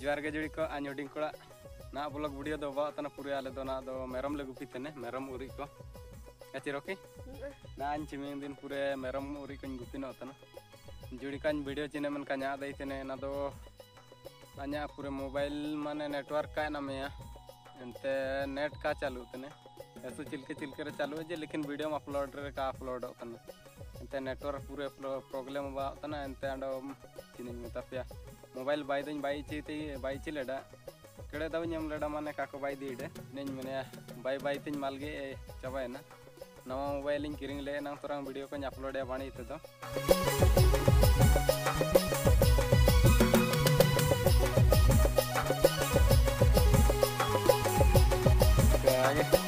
जुआर के जुड़ी को आज हूँ कड़ा ना ब्लॉग वीडियो दो बातना पूरे आले दो ना मेरम ले गुपी तेने मेरम उरी को अच्छी रोके ना इन चिमिन दिन पूरे मेरम उरी को गुपी ना तना जुड़ी का वीडियो चिने मन का अन्या पूरे मोबाइल माने नेटवर्क का ना एंते नेट का चालू तने ऐसे चिलके चालू है लेकिन वीडियो अपलोड का अपलोड होतना एनते नेटवर्क पूरे प्रॉब्लम बा तना एनते आंडो चिनिंग मोबाइल बैदी दन बाय ची ते बाय ची लेडा केड़े दव माने काको बाय दीडे नेन मने बाय बाय तिन मालगे चबायना नवा मोबाइल इन किरिंग ले नंग वीडियो को अपलोड बाणी ते तो आगे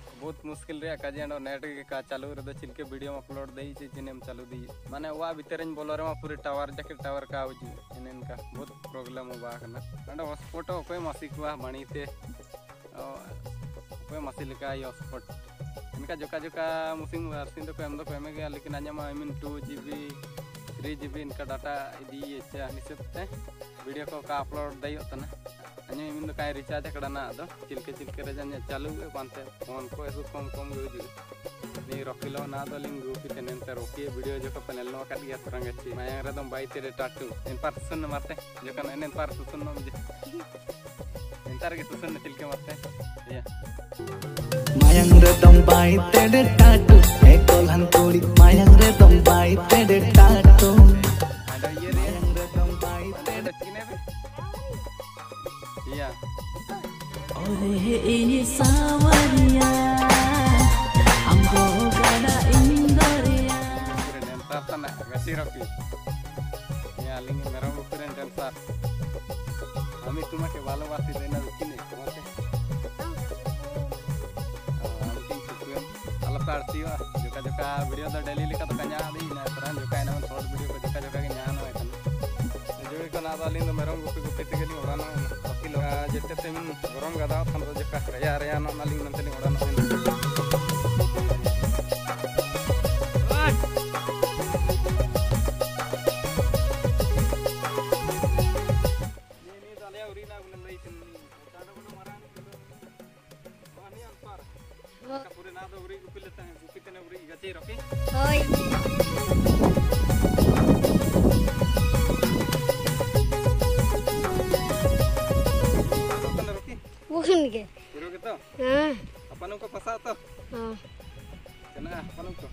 बहुत मुश्किल रे काजे अंडो नेट के चालू रे दो चिलके वीडियो अपलोड देई चे चिनेम चालू दी। माने वा भीतर इन बोलो रे मा पूरे टावर जाके टावर का आउजी इनन का बहुत प्रॉब्लम हो बा कना अंडो हॉटस्पॉट कोई मासी कुआ बणी ते कोई मासी लिका यो हॉटस्पॉट इनका जोका जोका मुसिंग वर्सिन तो एम दो को एम गया, लेकिन मा आई मीन 2 जीबी 3 जीबी इनका डाटा इदी अच्छा निसते वीडियो को का अपलोड दई होता hanya te roki video jo ka panel no kat dia terang gachi mayang redom bai tere tatu en par sun marte jo kan en par sun no je en tar ge sun cilke marte ya mayang redom bai tere tatu ekol han kori ling merong kuren dan tar আমি তোমাকে ভালোবাসি তাই না চিনি তোমাকে আমি কিন্তু প্রেম alam ka artiwa joka joka video da daily lika to kanya di na taran joka ina man short video ko joka joka ke nyana na kan jodi ko Oke. Okay? Oi. Oh, yeah. Ah. Kapanong ko pa sa ito. Oh. Ah. Kana, ko.